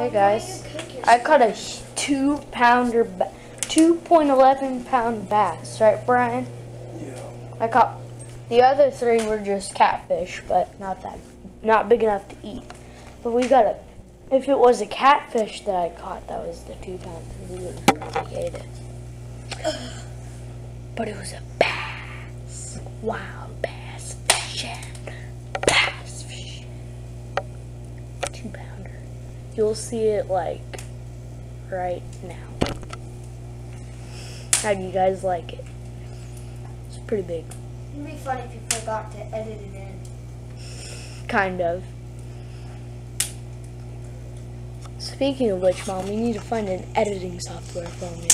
Hey guys, I caught a two pounder, ba- 2.11 pound bass, right Brian? Yeah. I caught, the other three were just catfish, but not that, not big enough to eat. But we got a, if it was a catfish that I caught, that was the two pounder, we would really ate it. But it was a bass, wild bass fishing, bass fishing, two pounder. You'll see it like right now. How do you guys like it? It's pretty big. It'd be funny if you forgot to edit it in. Kind of. Speaking of which, Mom, we need to find an editing software for me.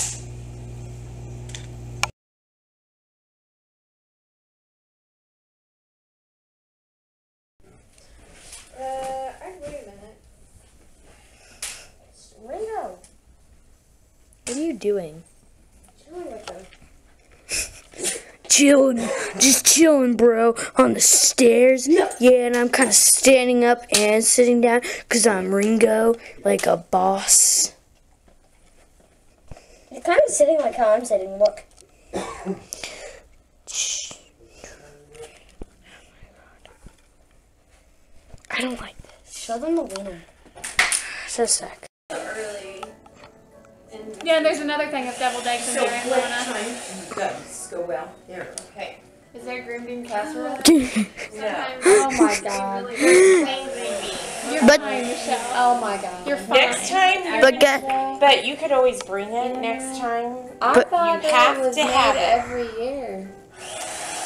Uh, I, wait a minute. Ringo, What are you doing? chilling with them. Chilling, just chilling, bro, on the stairs. Yeah, and I'm kind of standing up and sitting down because I'm Ringo, like a boss. You're kind of sitting like how I'm sitting. Look. I don't like this. Show them the wiener. Just a sec. Yeah, and there's another thing of deviled eggs in So there, what Ramona. time does go well? There, okay. Is there green bean casserole? No. Oh my god. You're But- fine, Michelle. Oh my god. You're fine. Next time, But get, but you could always bring it next time. I But- thought You that have it was to made have it. every year.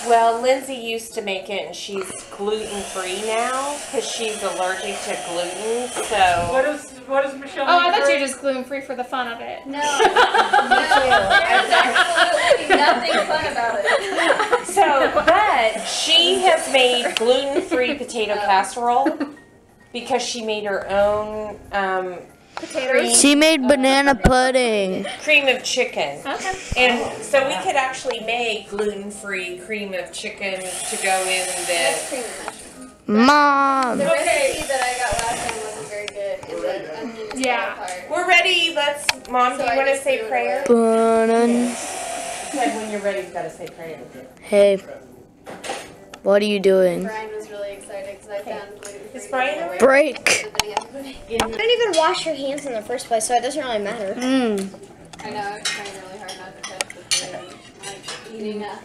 Well, Lindsay used to make it and she's gluten free now because she's allergic to gluten. What So, is, what is Michelle? Oh, I thought you were just gluten free for the fun of it. No. There's absolutely nothing fun about it. so, but she has made gluten free potato casserole because she made her own um, Potatoes. she made uh, banana pudding. cream of chicken. Okay. And so we could actually make gluten-free cream of chicken to go in That's the. cream of mushroom. Mom. The recipe that I got last time wasn't very good. It said Yeah. We're ready. Let's. Mom, do you want to say prayer? Banan- Said when you're ready, you gotta say prayer. Hey, what are you doing? Brian was really excited because I found Break. You don't even wash your hands in the first place, so it doesn't really matter. Mmm. I know, it's trying really hard not to touch the food. Like eating a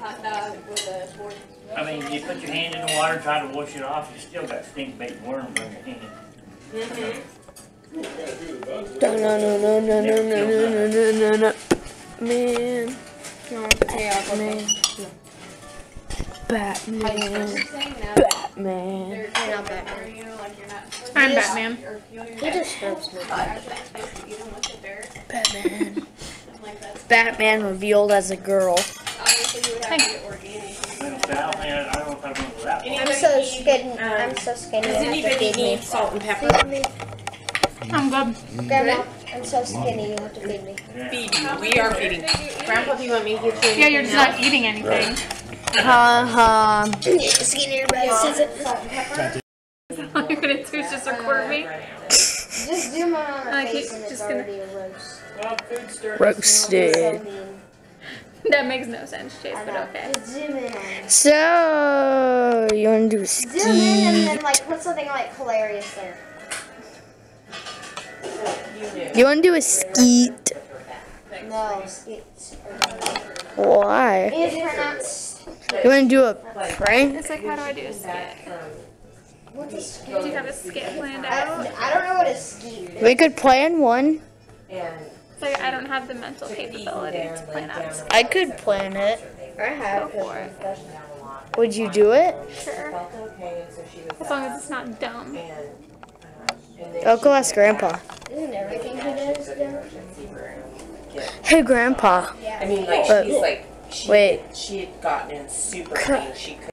hot dog with a fork. I mean, you put your hand in the water, try to wash it off, you still got stink bait worms on your hand. No, no, no, no, no, no, no, no, no, no, no. Man. Batman. Batman. Saying now, Batman. Batman. You're not Batman. I'm Batman. He just hurts me. Batman. Batman revealed as a girl. I'm so skinny. I'm um, so skinny. Does anybody need salt and pepper? I'm good. Grandma, I'm so skinny. You have to feed me. Feed you. We are feeding. Grandpa, do you want me to feed you? Yeah, you're just not eating anything. Ha ha. All you're gonna do is just record me? Just do my on keep, just gonna... roast. Roasted. that makes no sense, Chase, but okay. So, you wanna do steep. Zoom in and then, like, put something, like, hilarious there. You wanna do a skeet? No, skeets Why? You want to do a prank? It's like, how do I do a skit? What's a skeet? Do you have a skit planned out? I don't know what a skeet is. We could plan one. And It's like, I don't have the mental took it easy capability to plan laid out a skit. I could plan it. I have. Go for it. Would you do it? Sure. Felt okay, and so she was. As long as it's not dumb. And, and then I'll go ask Grandpa. Isn't everything he does dumb? Hey, Grandpa. I mean, like But- she's like, she, Wait. she had gotten in super pain. She could.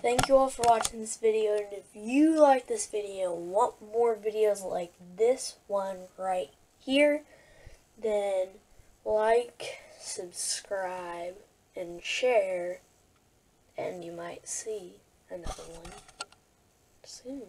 Thank you all for watching this video. And if you like this video and want more videos like this one right here, then like, subscribe, and share. And you might see another one soon.